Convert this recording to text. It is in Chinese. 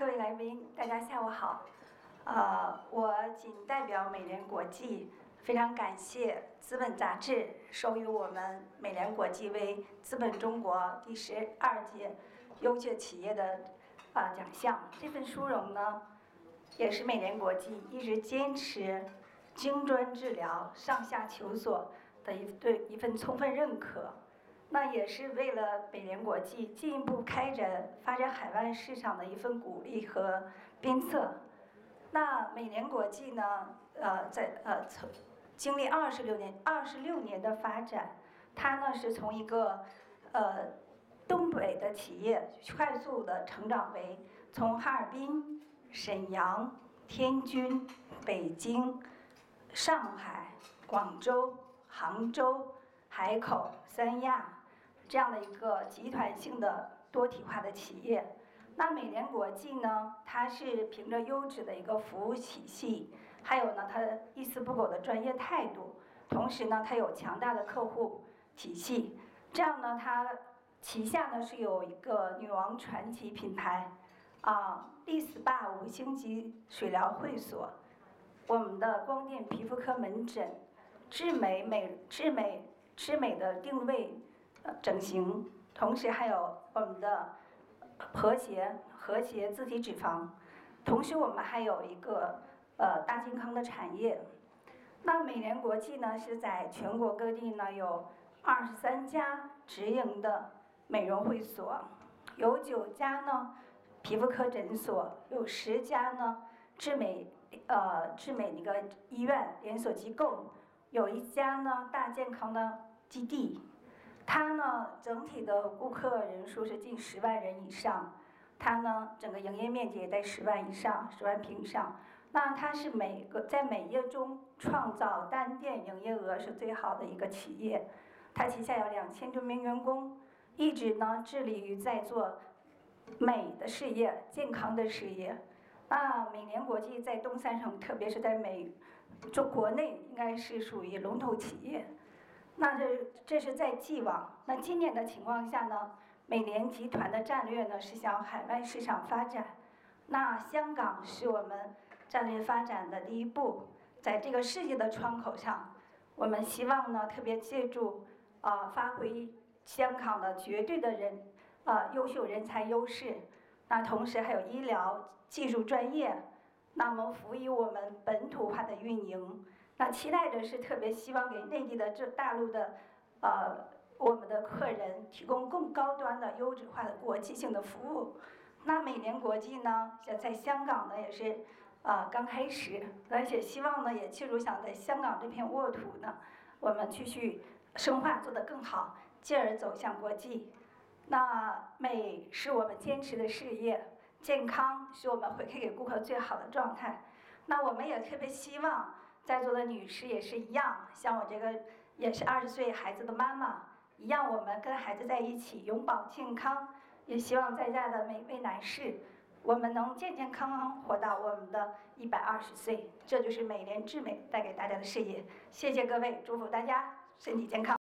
各位来宾，大家下午好。呃，我仅代表美联国际，非常感谢《资本》杂志授予我们美联国际为资本中国第十二届优秀企业的啊奖项。这份殊荣呢，也是美联国际一直坚持精专治疗、上下求索的一对一份充分认可。那也是为了美联国际进一步开展发展海外市场的一份鼓励和鞭策。那美联国际呢？呃，在呃从经历二十六年二十六年的发展，它呢是从一个呃东北的企业快速的成长为从哈尔滨、沈阳、天津、北京、上海、广州、杭州、海口、三亚。这样的一个集团性的多体化的企业，那美联国际呢？它是凭着优质的一个服务体系，还有呢它一丝不苟的专业态度，同时呢它有强大的客户体系。这样呢，它旗下呢是有一个女王传奇品牌，啊，丽 SPA 五星级水疗会所，我们的光电皮肤科门诊，智美美智美智美的定位。整形，同时还有我们的和谐和谐自体脂肪，同时我们还有一个呃大健康的产业。那美联国际呢是在全国各地呢有二十三家直营的美容会所，有九家呢皮肤科诊所，有十家呢智美呃智美那个医院连锁机构，有一家呢大健康的基地。它呢，整体的顾客人数是近十万人以上，它呢，整个营业面积也在十万以上，十万平以上。那它是每个在美业中创造单店营业额是最好的一个企业，它旗下有两千多名员工，一直呢致力于在做美的事业、健康的事业。那美联国际在东三省，特别是在美中国内，应该是属于龙头企业。那这这是在既往，那今年的情况下呢？美联集团的战略呢是向海外市场发展，那香港是我们战略发展的第一步，在这个世界的窗口上，我们希望呢特别借助啊发挥香港的绝对的人啊优秀人才优势，那同时还有医疗技术专业，那么辅以我们本土化的运营。那期待着是特别希望给内地的这大陆的，呃，我们的客人提供更高端的优质化的国际性的服务。那美联国际呢，现在香港呢也是，啊刚开始，而且希望呢也借助想在香港这片沃土呢，我们继续深化做得更好，进而走向国际。那美是我们坚持的事业，健康是我们回馈给顾客最好的状态。那我们也特别希望。在座的女士也是一样，像我这个也是二十岁孩子的妈妈一样，我们跟孩子在一起，永葆健康。也希望在家的每位男士，我们能健健康康活到我们的一百二十岁。这就是美联智美带给大家的事业。谢谢各位，祝福大家身体健康。